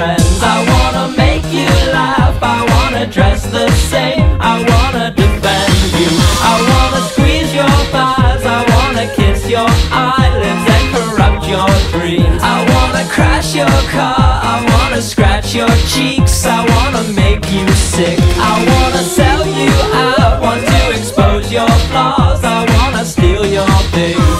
friends. I wanna make you laugh, I wanna dress the same, I wanna defend you. I wanna squeeze your thighs, I wanna kiss your eyelids and corrupt your dreams. I wanna crash your car, I wanna scratch your cheeks, I wanna make you sick. I wanna sell you out, want to expose your flaws, I wanna steal your things.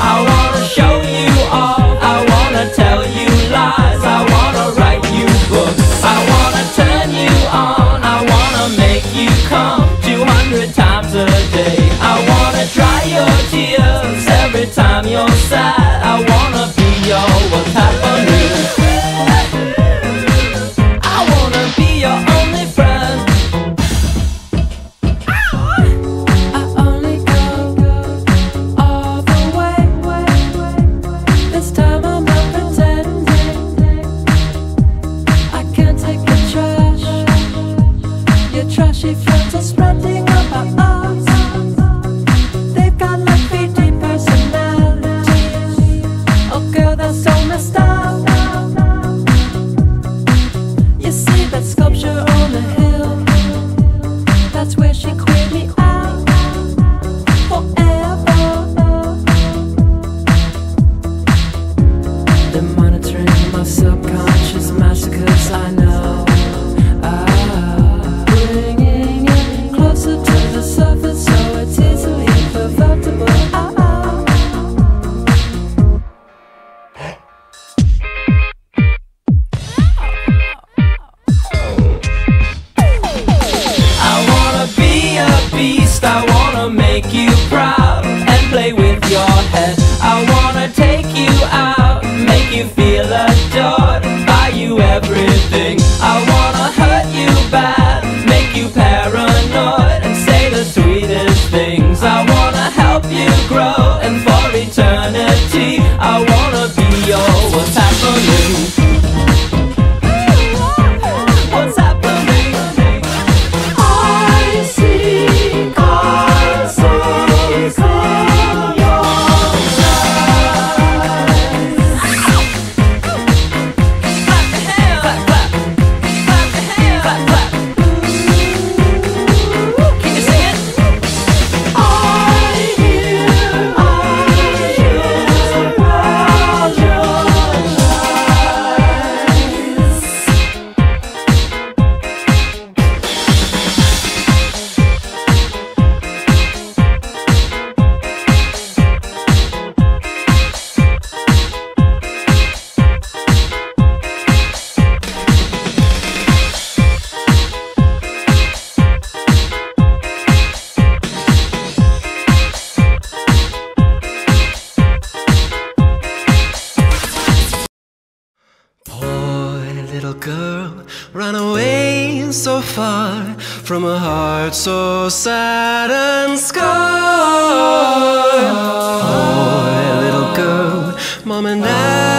make you proud and play with your head. I wanna take From a heart so sad and scarred. Oh, little girl, mom and dad.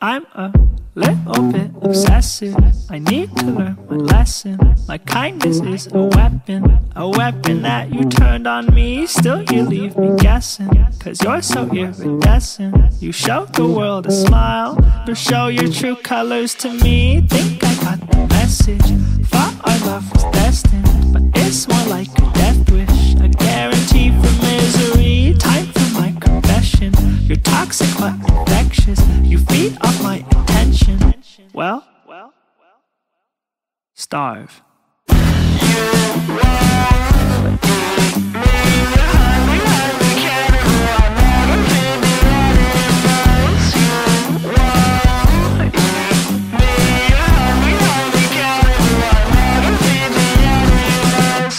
I'm a little bit obsessive. I need to learn my lesson. My kindness is a weapon, a weapon that you turned on me. Still, you leave me guessing. Cause you're so iridescent. You show the world a smile, but show your true colors to me. Think I got the message. Infectious. You feed off my attention. Well, starve.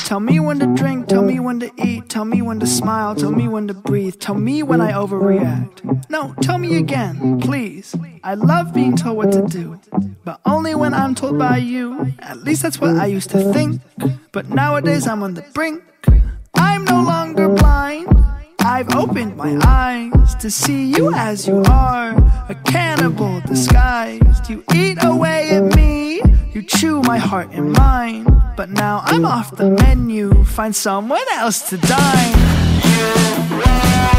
Tell me when to drink, me when to eat, tell me when to smile, tell me when to breathe, tell me when I overreact. No, tell me again, please. I love being told what to do, but only when I'm told by you. At least that's what I used to think, but nowadays I'm on the brink. I'm no longer blind. I've opened my eyes to see you as you are, a cannibal disguised. You eat away at me, you chew my heart and mind. But now I'm off the menu, find someone else to dine.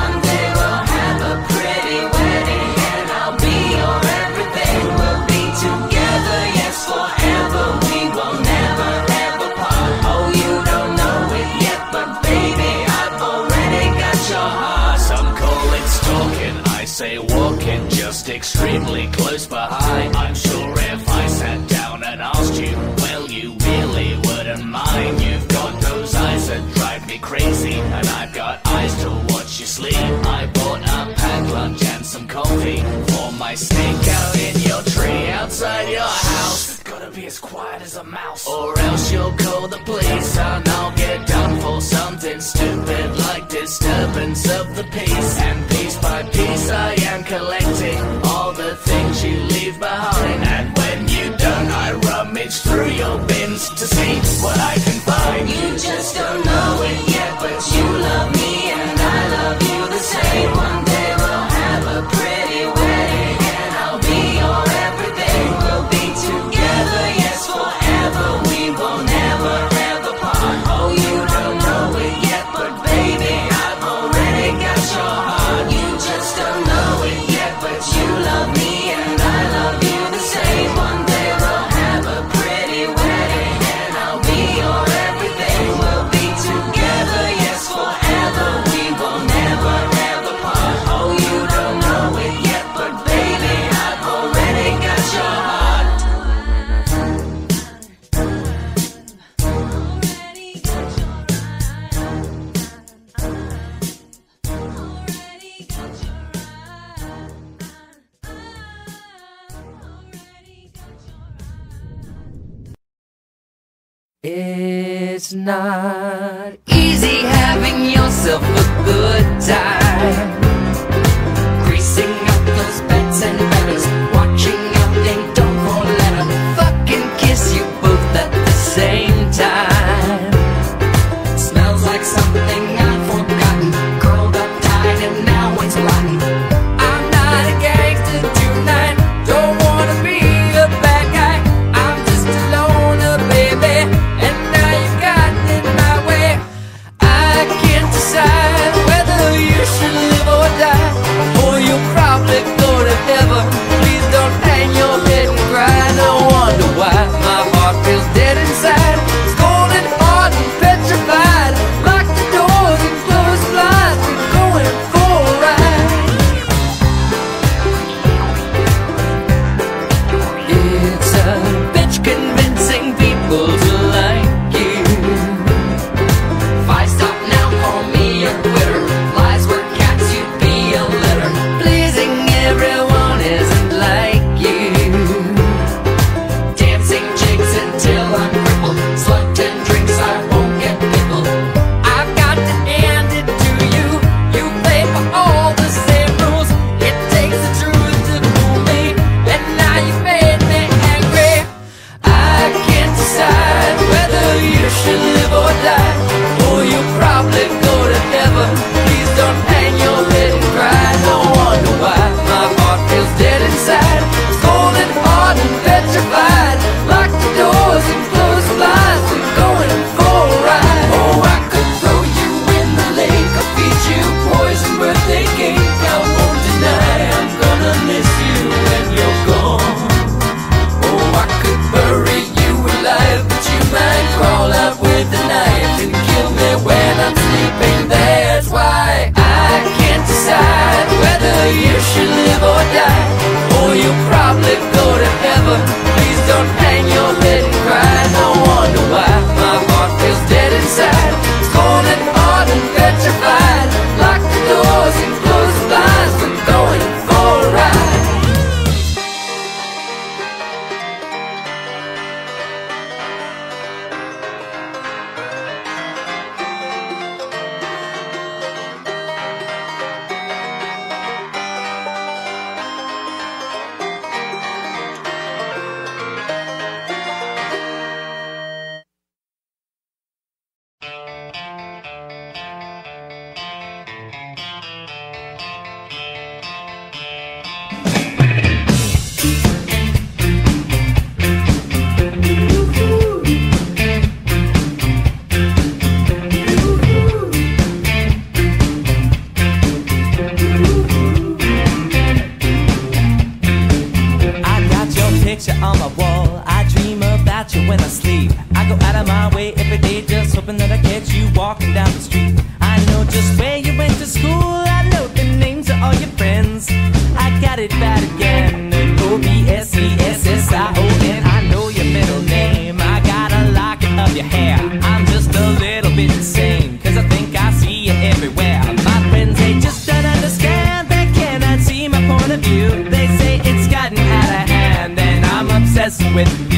extremely close behind. I'm sure if I sat down and asked you, well, you really wouldn't mind. You've got those eyes that drive me crazy, and I've got eyes to watch you sleep. I bought a packed lunch and some coffee for my snake out in your tree outside your house. Gotta be as quiet as a mouse, or else you'll call the police, and I'll get done for something stupid like disturbance of the bins to see what I can night. My wall. I dream about you when I sleep. I go out of my way every day just hoping that I catch you walking down the street. I know just where you went to school. I know the names of all your friends. I got it bad again. O B S E S S I O N. I know your middle name. I got a locket of your hair. I'm just a little bit insane. With